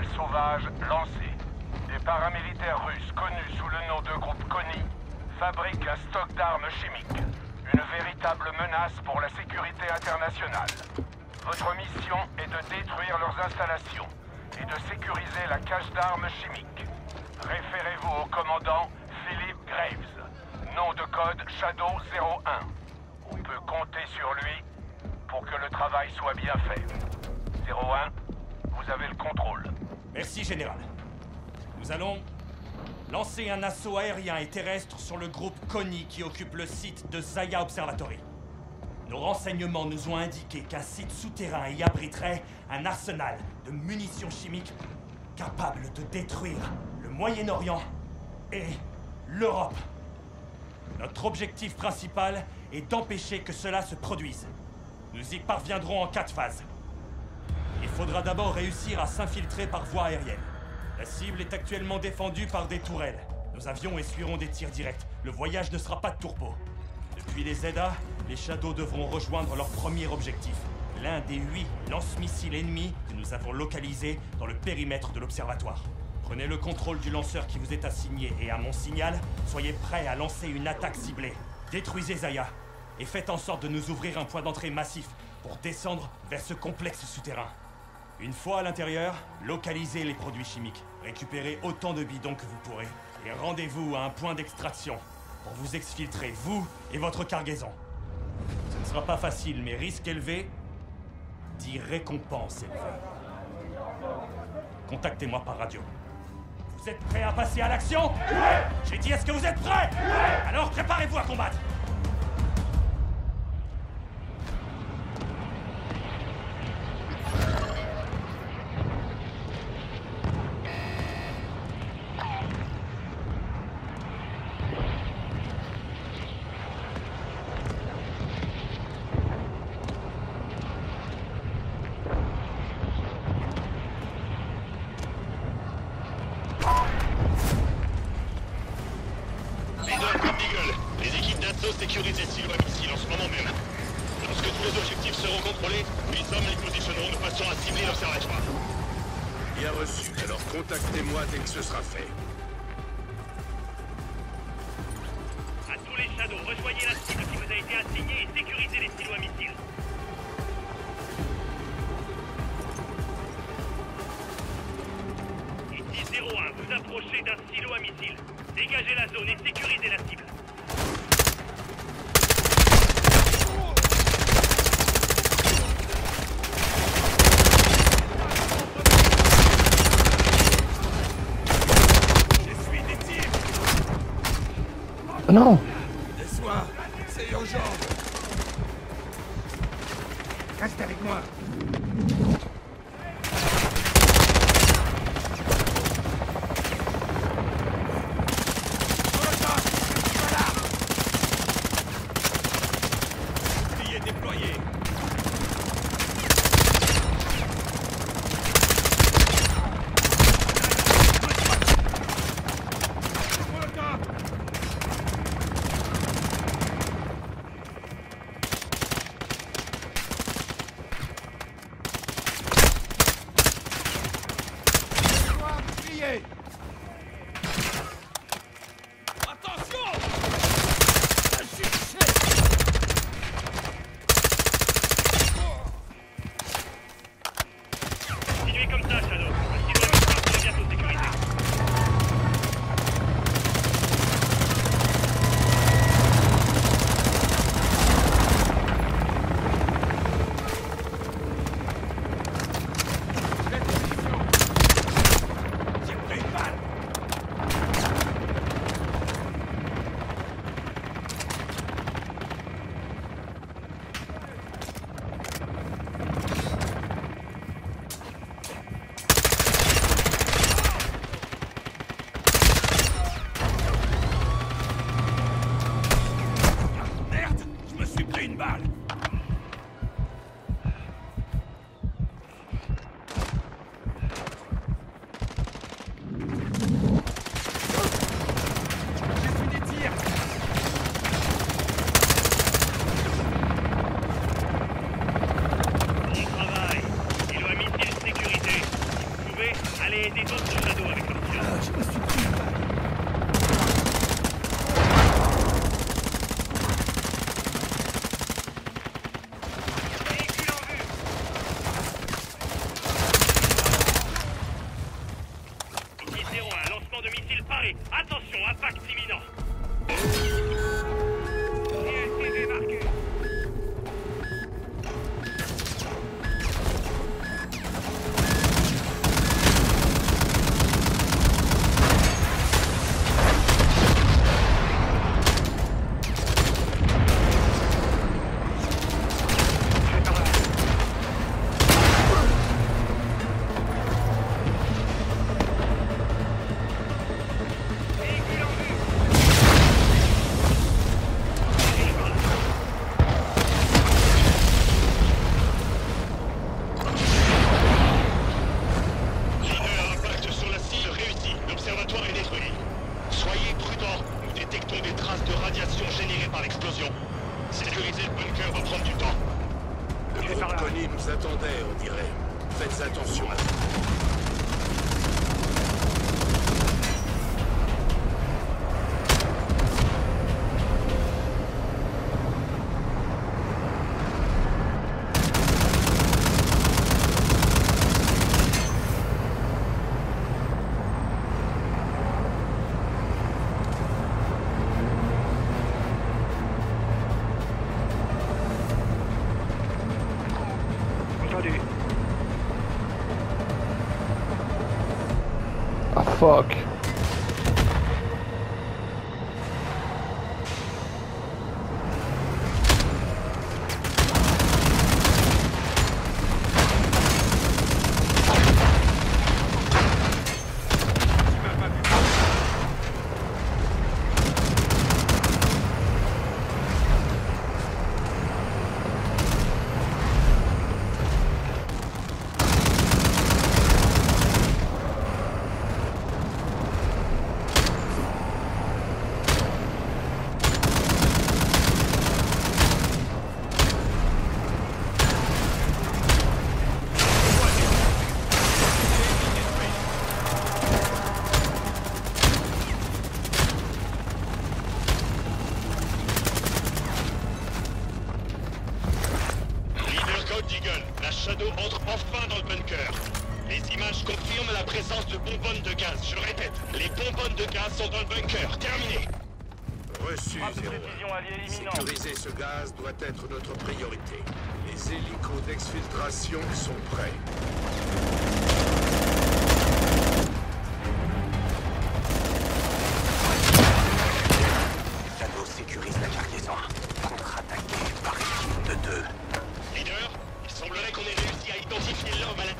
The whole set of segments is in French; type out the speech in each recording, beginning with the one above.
balles sauvages lancées. Des paramilitaires russes connus sous le nom de groupe Kony fabriquent un stock d'armes chimiques. Une véritable menace pour la sécurité internationale. Votre mission est de détruire leurs installations et de sécuriser la cache d'armes chimiques. Référez-vous au commandant Philip Graves. Nom de code Shadow 01. On peut compter sur lui pour que le travail soit bien fait. 01, vous avez le contrôle. Merci, Général. Nous allons lancer un assaut aérien et terrestre sur le groupe Kony qui occupe le site de Zaya Observatory. Nos renseignements nous ont indiqué qu'un site souterrain y abriterait un arsenal de munitions chimiques capable de détruire le Moyen-Orient et l'Europe. Notre objectif principal est d'empêcher que cela se produise. Nous y parviendrons en quatre phases. Il faudra d'abord réussir à s'infiltrer par voie aérienne. La cible est actuellement défendue par des tourelles. Nos avions essuieront des tirs directs. Le voyage ne sera pas de tourpeau. Depuis les Zeda, les Shadows devront rejoindre leur premier objectif. L'un des huit lance-missiles ennemis que nous avons localisés dans le périmètre de l'observatoire. Prenez le contrôle du lanceur qui vous est assigné et à mon signal, soyez prêts à lancer une attaque ciblée. Détruisez Zaya et faites en sorte de nous ouvrir un point d'entrée massif pour descendre vers ce complexe souterrain. Une fois à l'intérieur, localisez les produits chimiques. Récupérez autant de bidons que vous pourrez. Et rendez-vous à un point d'extraction pour vous exfiltrer, vous et votre cargaison. Ce ne sera pas facile, mais risque élevé dit récompense élevée. Contactez-moi par radio. Vous êtes prêts à passer à l'action? J'ai dit est-ce que vous êtes prêts? Alors préparez-vous à combattre Leader Cap Eagle, les équipes d'assaut sécurisent les silos à missiles en ce moment même. Lorsque tous les objectifs seront contrôlés, puis nous sommes les positionnerons, nous passons à cibler l'observatoire. Bien reçu. Alors contactez-moi dès que ce sera fait. À tous les Shadows, rejoignez la cible qui vous a été assignée et sécurisez les silos à missiles. Ici 01, vous approchez d'un silo à missiles. Dégagez la zone et sécurisez la cible. Oh non soins, c'est urgent. Reste avec moi. Par l'explosion. Sécuriser le bunker va prendre du temps. Le groupe Connie nous attendait, on dirait. Faites attention à vous. Fuck. Shadow entre enfin dans le bunker. Les images confirment la présence de bonbonnes de gaz. Je le répète, les bonbonnes de gaz sont dans le bunker. Terminé. Reçu, Frappe de 01. précision alliée imminente. Sécuriser ce gaz doit être notre priorité. Les hélicos d'exfiltration sont prêts.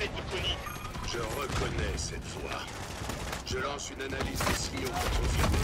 Je reconnais cette voix. Je lance une analyse des signaux pour confirmer.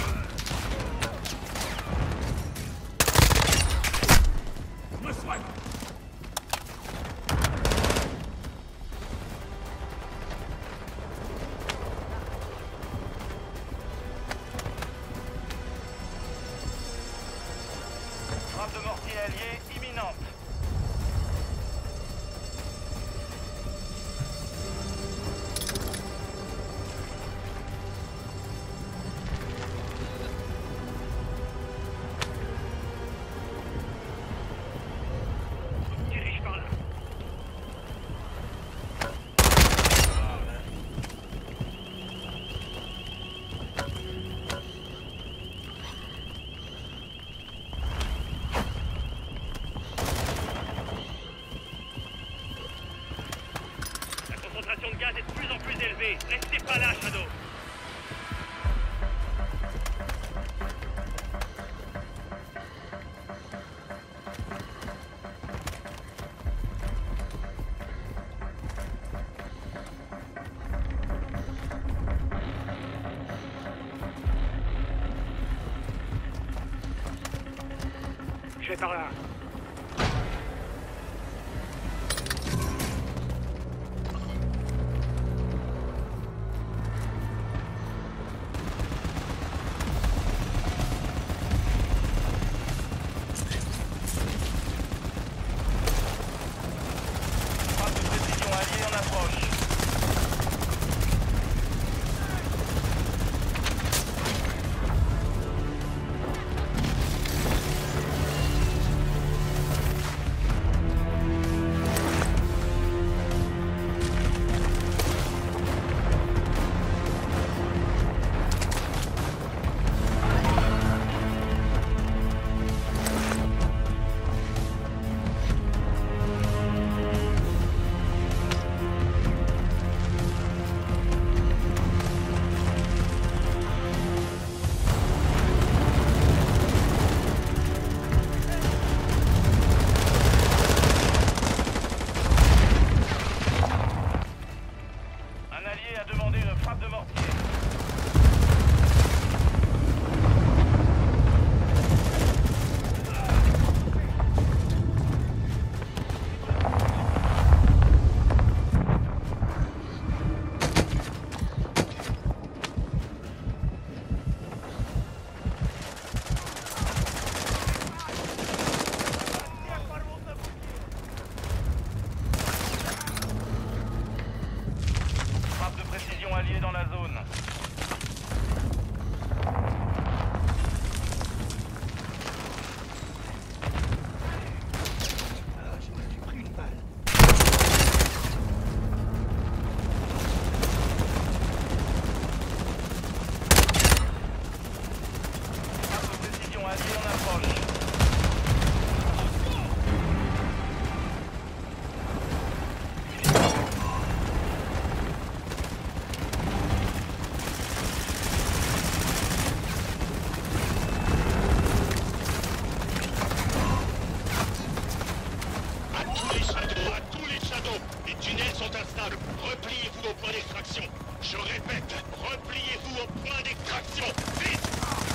Je vais Tous les châteaux, à tous les châteaux Les tunnels sont instables. Repliez-vous au point d'extraction. Je répète, repliez-vous au point d'extraction. Vite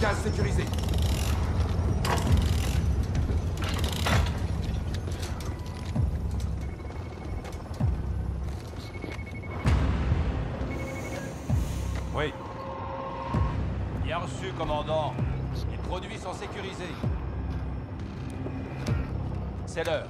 Gaz sécurisé. Oui. Bien reçu, commandant. Les produits sont sécurisés. C'est l'heure.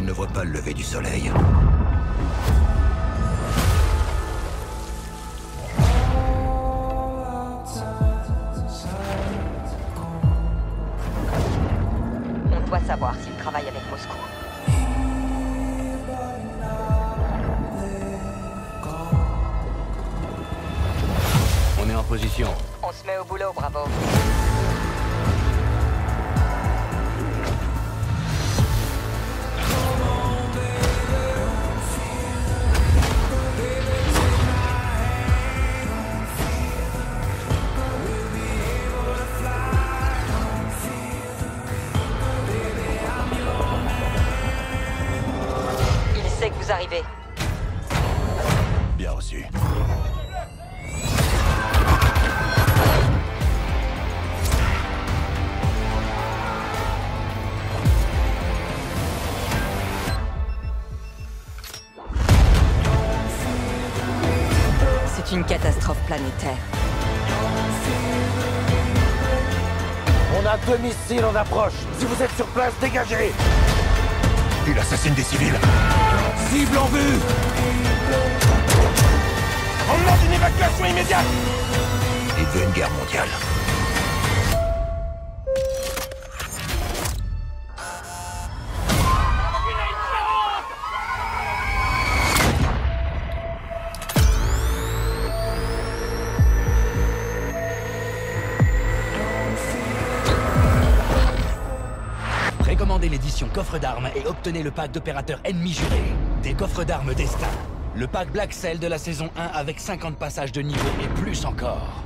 Qu'il ne voit pas le lever du soleil. Planétaire. On a deux missiles en approche. Si vous êtes sur place, dégagez Il assassine des civils. Cible en vue On demande une évacuation immédiate Il veut une guerre mondiale. L'édition coffre d'armes et obtenez le pack d'opérateurs ennemis jurés. Des coffres d'armes destin. Le pack Black Cell de la saison 1 avec 50 passages de niveau et plus encore.